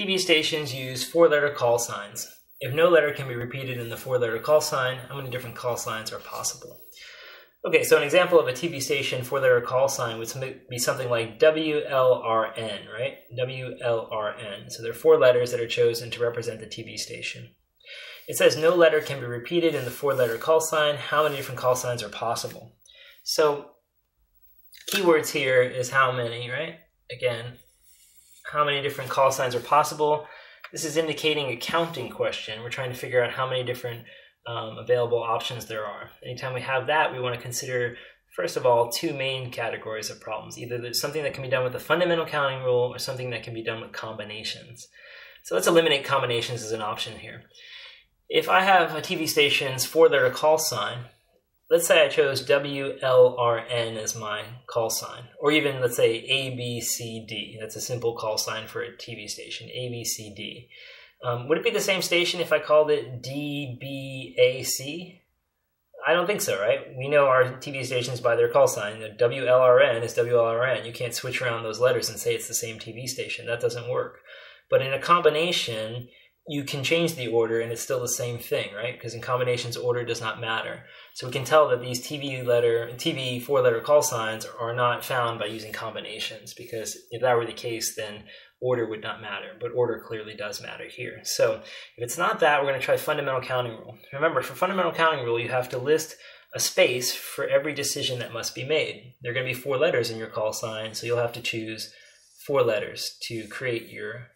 TV stations use four-letter call signs. If no letter can be repeated in the four-letter call sign, how many different call signs are possible? Okay, so an example of a TV station four-letter call sign would be something like WLRN, right? WLRN. So there are four letters that are chosen to represent the TV station. It says no letter can be repeated in the four-letter call sign. How many different call signs are possible? So keywords here is how many, right? Again, how many different call signs are possible. This is indicating a counting question. We're trying to figure out how many different um, available options there are. Anytime we have that, we want to consider, first of all, two main categories of problems. Either there's something that can be done with a fundamental counting rule or something that can be done with combinations. So let's eliminate combinations as an option here. If I have a TV station's four-letter call sign, let's say I chose WLRN as my call sign, or even let's say ABCD. That's a simple call sign for a TV station, ABCD. Um, would it be the same station if I called it DBAC? I don't think so, right? We know our TV stations by their call sign. The WLRN is WLRN. You can't switch around those letters and say it's the same TV station. That doesn't work. But in a combination, you can change the order and it's still the same thing, right? Because in combinations, order does not matter. So we can tell that these TV letter, TV four letter call signs are not found by using combinations because if that were the case, then order would not matter, but order clearly does matter here. So if it's not that, we're going to try fundamental counting rule. Remember, for fundamental counting rule, you have to list a space for every decision that must be made. There are going to be four letters in your call sign, so you'll have to choose four letters to create your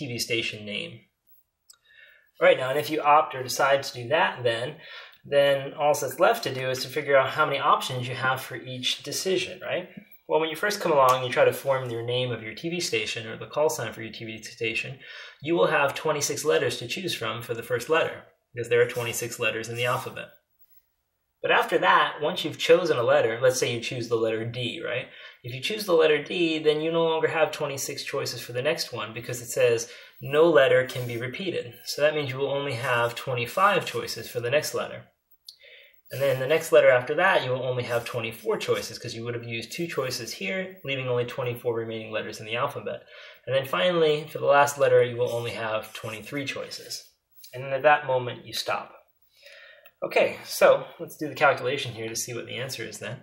TV station name. Right, now, and if you opt or decide to do that, then then all that's left to do is to figure out how many options you have for each decision, right? Well, when you first come along and you try to form your name of your TV station or the call sign for your TV station, you will have 26 letters to choose from for the first letter, because there are 26 letters in the alphabet. But after that, once you've chosen a letter, let's say you choose the letter D, right? If you choose the letter D, then you no longer have 26 choices for the next one because it says no letter can be repeated. So that means you will only have 25 choices for the next letter. And then the next letter after that, you will only have 24 choices because you would have used two choices here, leaving only 24 remaining letters in the alphabet. And then finally, for the last letter, you will only have 23 choices. And then at that moment, you stop. Okay, so let's do the calculation here to see what the answer is then.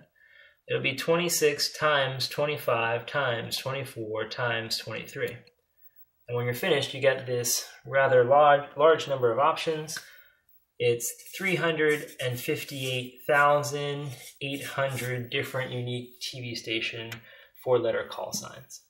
It'll be 26 times 25 times 24 times 23. And when you're finished, you get this rather large, large number of options it's 358,800 different unique TV station four letter call signs.